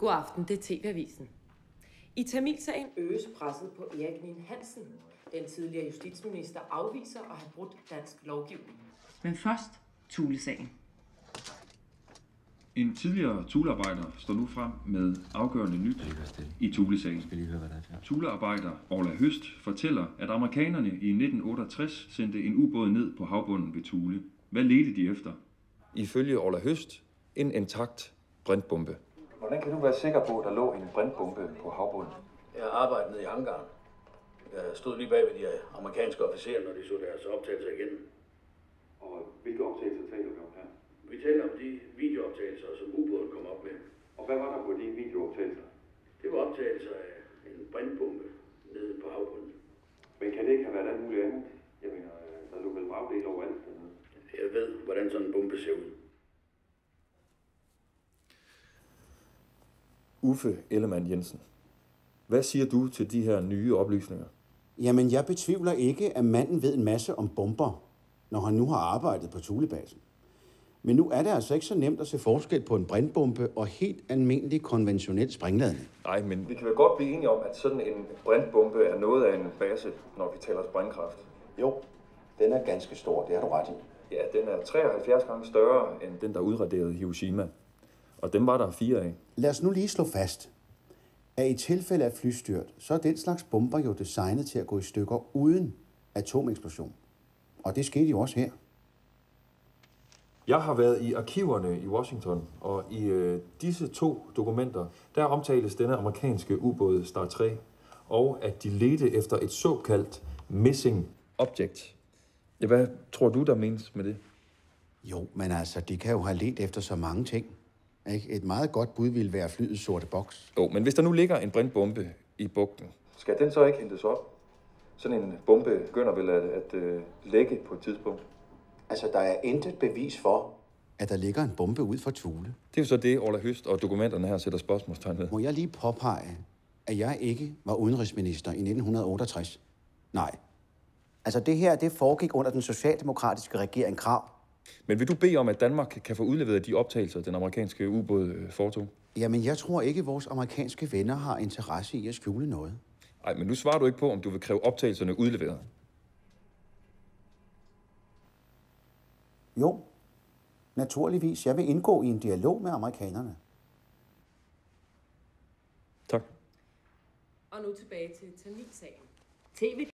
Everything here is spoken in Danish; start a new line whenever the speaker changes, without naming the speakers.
God aften, det er TV-avisen. I Tamilsagen øges presset på Erik Nien Hansen. Den tidligere justitsminister afviser at have brudt dansk lovgivning. Men først Thule-sagen.
En tidligere Thule-arbejder står nu frem med afgørende nyt i Thule-sagen.
skal lige høre, hvad der er til.
Thule-arbejder Orla Høst fortæller, at amerikanerne i 1968 sendte en ubåd ned på havbunden ved Thule. Hvad ledte de efter?
Ifølge Orla Høst en intakt brintbombe. Hvordan kan du være sikker på, at der lå en brintbombe på havbunden?
Jeg arbejdede nede i hangaren. Jeg stod lige bag ved de amerikanske officerer, når de så deres optagelser igen.
Og hvilke optagelser taler vi om her?
Vi taler om de videooptagelser, som ubåden kom op med.
Og hvad var der på de videooptagelser?
Det var optagelser af en brintbombe nede på havbunden.
Men kan det ikke have været alt muligt andet? Jeg mener, der lå vel vragdel overalt.
Jeg ved, hvordan sådan en bombe ser ud.
Uffe Ellemann Jensen. Hvad siger du til de her nye oplysninger?
Jamen, jeg betvivler ikke, at manden ved en masse om bomber, når han nu har arbejdet på Thulebasen. Men nu er det altså ikke så nemt at se forskel på en brintbombe og helt almindelig konventionel springladning.
Nej, men vi kan vel godt blive enige om, at sådan en brintbombe er noget af en base, når vi taler sprængkraft.
Jo, den er ganske stor, det har du ret i.
Ja, den er 73 gange større end den, der udraderede Hiroshima. Og dem var der fire af.
Lad os nu lige slå fast, at i tilfælde af flystyrt, så er den slags bomber jo designet til at gå i stykker uden atomeksplosion. Og det skete jo også her.
Jeg har været i arkiverne i Washington, og i øh, disse to dokumenter, der omtales denne amerikanske ubåd Star 3, og at de ledte efter et såkaldt missing object. Ja, hvad tror du, der menes med det?
Jo, men altså, de kan jo have let efter så mange ting. Ikke? Et meget godt bud ville være flyets sorte boks.
Jo, men hvis der nu ligger en brintbombe i bugten, skal den så ikke hentes op? Sådan en bombe begynder vel at, at uh, lægge på et tidspunkt.
Altså, der er intet bevis for, at der ligger en bombe ud for Thule.
Det er jo så det, Orla Høst og dokumenterne her sætter spørgsmålstegn ved.
Må jeg lige påpege, at jeg ikke var udenrigsminister i 1968? Nej. Altså, det her, det foregik under den socialdemokratiske regering Krav.
Men vil du bede om, at Danmark kan få udleveret de optagelser, den amerikanske ubåd øh, foretog?
Jamen, jeg tror ikke, at vores amerikanske venner har interesse i at skjule noget.
Nej, men nu svarer du ikke på, om du vil kræve optagelserne udleveret.
Jo, naturligvis. Jeg vil indgå i en dialog med amerikanerne.
Tak.
Og nu tilbage til Tamilsagen. TV